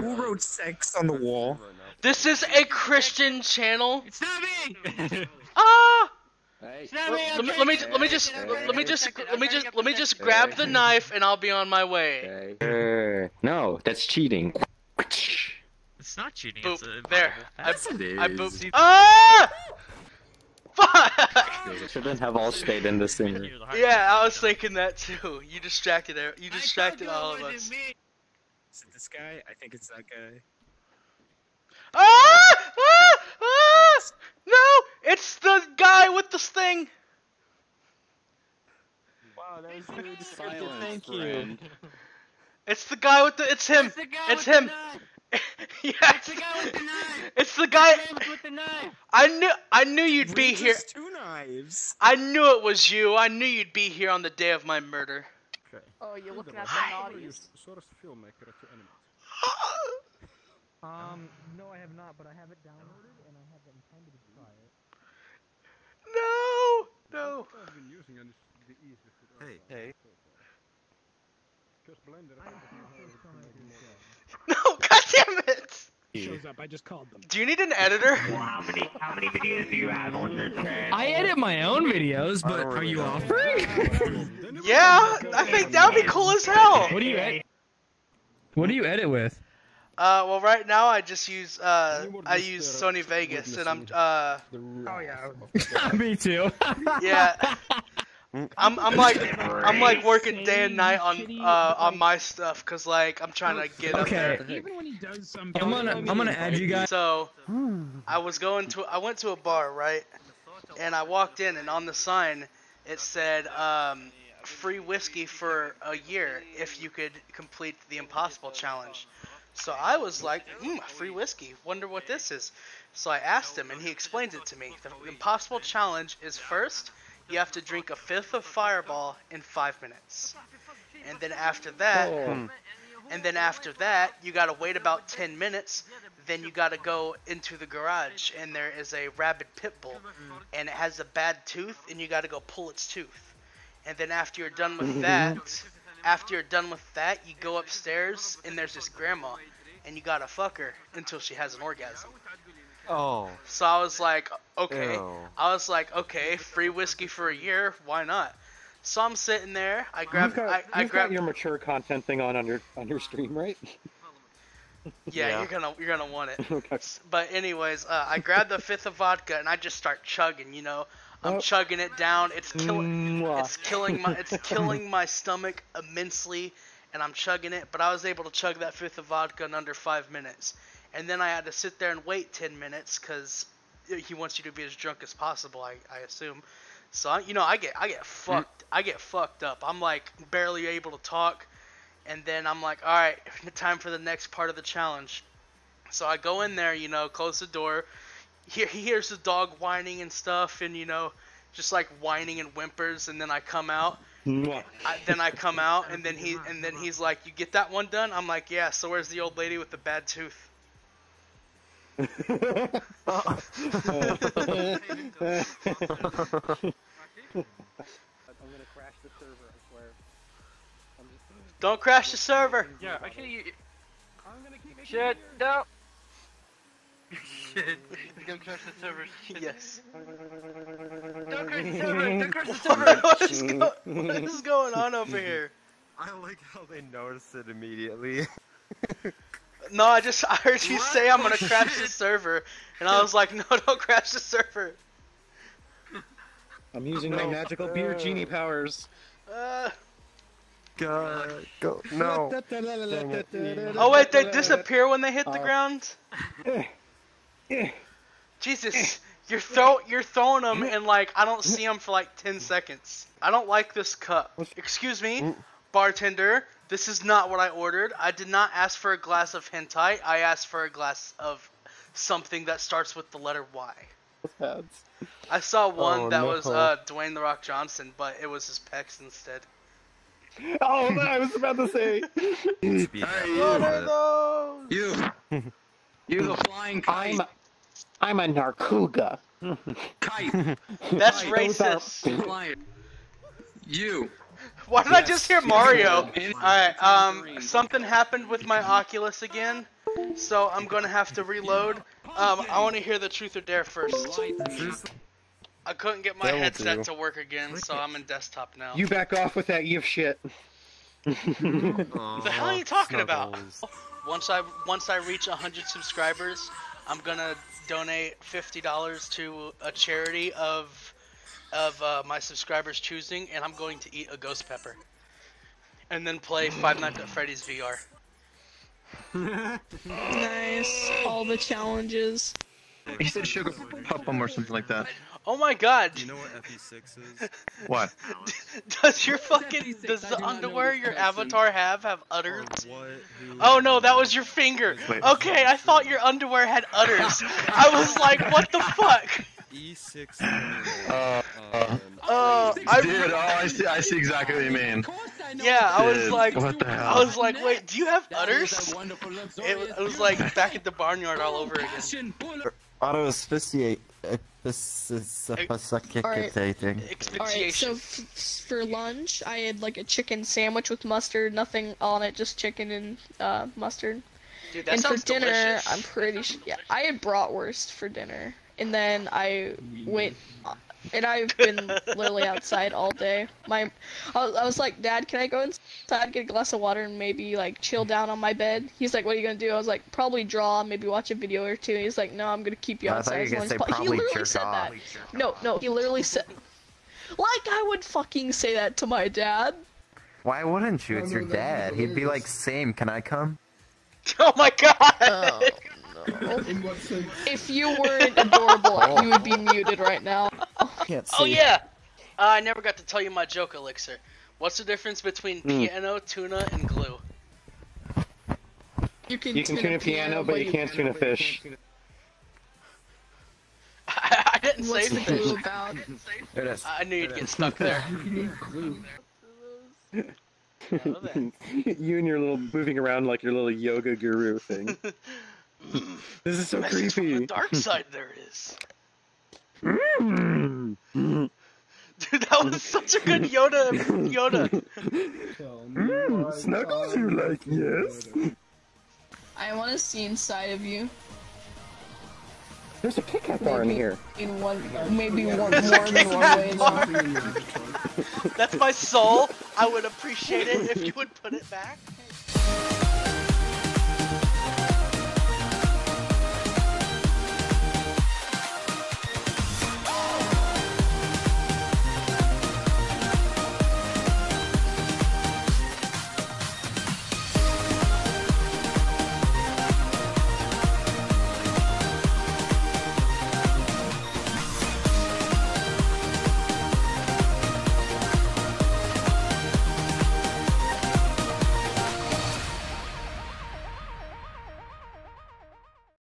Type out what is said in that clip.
Who wrote sex on the wall? This is a Christian channel. It's not me! Ah! Hey, It's not me! Let me, let me, let me just, let me just, let me just, let me just grab the knife and I'll be on my way. okay. Uh, no, that's cheating. It's not cheating. Boop. It's a There. I, Yes, it I booped. Ah! Fuck! Shouldn't have all stayed in the singer. Yeah, I was thinking that too. You distracted, you distracted all of us. Is it this guy? I think it's that guy. Ah! Ah! Ah! No! It's the guy with the sting! Wow, that was really descriptive, thank you. It's the guy with the. It's him! It's It's him! knife! yes! It's the guy with the knife! It's the guy. With the knife! I knew. I knew you'd be here. Two knives. I knew it was you. I knew you'd be here on the day of my murder. Oh, you're looking at the naughties. source filmmaker at your animate. Um, no, I have not, but I have it downloaded and I have intended to try it. No! No! I've been using and it's the easiest it Hey, hey. so far. Just Blender. I I think think you there's have some to make idea. No! God damn it! Shows up. I just called them. Do you need an editor? How many how many videos do you have on your channel? I edit my own videos, but don't are you really offering? Yeah, I think that would be cool as hell. What do you edit? What do you edit with? Uh, well, right now I just use uh, I use Sony Vegas, and I'm uh, Oh yeah. Me too. yeah. I'm I'm like I'm like working day and night on uh on my stuff, cause like I'm trying to get up Okay. there. Even when he does some. I'm gonna I'm gonna add you guys. So I was going to I went to a bar right, and I walked in and on the sign it said um, free whiskey for a year if you could complete the impossible challenge. So I was like, mm, free whiskey. Wonder what this is. So I asked him and he explained it to me. The impossible challenge is first you have to drink a fifth of Fireball in five minutes, and then after that. Oh. Hmm. And then after that, you gotta wait about 10 minutes. Then you gotta go into the garage, and there is a rabid pit bull, hmm. and it has a bad tooth, and you gotta go pull its tooth. And then after you're done with mm-hmm. that, after you're done with that, you go upstairs, and there's this grandma, and you gotta fuck her until she has an orgasm. Oh. So I was like, okay. Ew. I was like, okay, free whiskey for a year, why not? So I'm sitting there, I grab, You've got, I, I you've grab, got your mature content thing on on your on your stream, right? yeah, Yeah. you're gonna, you're gonna want it. okay. But anyways, uh, I grabbed the fifth of vodka and I just start chugging. You know, I'm Oh. chugging it down. It's killing. It's killing my. It's killing my stomach immensely, and I'm chugging it. But I was able to chug that fifth of vodka in under five minutes, and then I had to sit there and wait ten minutes because he wants you to be as drunk as possible. I, I assume. So I, you know, I get I get hmm. fucked. I get fucked up. I'm like barely able to talk, and then I'm like, all right, time for the next part of the challenge. So I go in there, you know, close the door. He, he hears the dog whining and stuff, and you know, just like whining and whimpers. And then I come out. I, then I come out, and then he and then he's like, "You get that one done?" I'm like, "Yeah." So where's the old lady with the bad tooth? I'm gonna crash the server, I swear. I'm just... Don't crash the server. Yeah, I can't. You, I'm gonna keep making shit, no! shit. Don't crash the server. yes. Don't crash the server! Don't crash the server! what, is go- what is going on over here? I like how they notice it immediately. No, I just I heard you What? say I'm gonna crash the server, and I was like, no, don't crash the server. I'm using my magical beer genie powers. Uh, God, go no. oh wait, they disappear when they hit the Uh, ground. Jesus, you're throw you're throwing them, and like I don't see them for like ten seconds. I don't like this cup. Excuse me, bartender. This is not what I ordered. I did not ask for a glass of hentai. I asked for a glass of something that starts with the letter Y. Pads. I saw one Oh, that no. was uh, Dwayne the Rock Johnson, but it was his pecs instead. Oh, no, I was about to say. What are those? You, you the flying kite. I'm, I'm a narcuga. Kite. That's Those are- racist. You. Why did I just hear Mario? Alright, um, something happened with my Oculus again. so I'm gonna have to reload. Um, I want to hear the truth or dare first. I couldn't get my headset to work again, so I'm in desktop now. You back off with that you shit. the hell are you talking about? Once I once I reach 100 subscribers, I'm gonna donate fifty dollars to a charity of of uh, my subscribers choosing, and I'm going to eat a ghost pepper, and then play Five Nights at Freddy's VR. Nice. All the challenges. He said sugar pop 'em or something like that. Oh my God! Do you know what FE6 is? What? Does your fucking does the underwear your avatar have have udders? What? Oh no, that was your finger. Okay, I thought your underwear had udders. I was like, what the fuck? E6. Uh, uh, Uh, I dude, oh, I see, I see exactly what you mean. yeah, I was Dude, like, what the I was like, wait, do you have udders? It, was- it was like back at the barnyard all over again. Auto asphyxiate. Asphyxiating. Alright, so f- for lunch, I had like a chicken sandwich with mustard, nothing on it, just chicken and uh, mustard. Dude, that and for dinner, delicious. I'm pretty sure. Yeah, I had bratwurst for dinner, and then I went, and I've been literally outside all day. My, I was, like, Dad, can I go inside, get a glass of water, and maybe like chill down on my bed? He's like, What are you gonna do? I was like, Probably draw, maybe watch a video or two. He's like, No, I'm gonna keep you I thought outside. you as long as po-" he literally said off. that. No, no, he literally said. Like I would fucking say that to my dad. Why wouldn't you? It's your dad. He'd be like, same, can I come? Oh my god! Oh, no. If you weren't adorable, you would be muted right now. Can't see. Oh yeah! Uh, I never got to tell you my joke, Elixir. What's the difference between Hmm. piano, tuna, and glue? You can, You can tune a piano, but you can't tune a fish. I didn't say the fish. glue about? There it is. I knew you'd get stuck there. You and your little moving around like your little yoga guru thing. This is so Message from the creepy. dark side there is. Mm. Dude, that was such a good Yoda Yoda. Mm, snuggles you like, yes? I want to see inside of you. There's a pickup bar in here. In one, maybe one more than one way. Though. That's my soul. I would appreciate it if you would put it back.